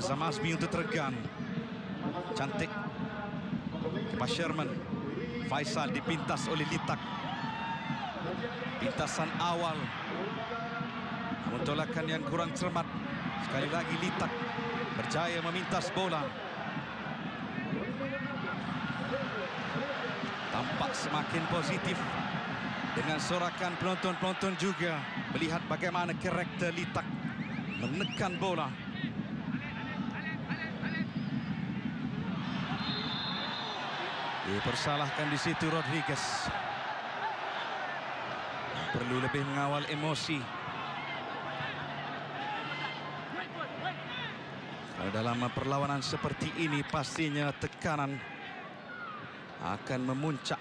Azam Azmi untuk tergan. Cantik. Kepas Sherman. Faisal dipintas oleh Litak. Pintasan awal. Namun tolakan yang kurang cermat. Sekali lagi Litak berjaya memintas bola. Tampak semakin positif dengan sorakan penonton-penonton juga melihat bagaimana karakter Litak menekan bola. Dipersalahkan di situ Rodriguez. Perlu lebih mengawal emosi. Kalau dalam perlawanan seperti ini pastinya tekanan akan memuncak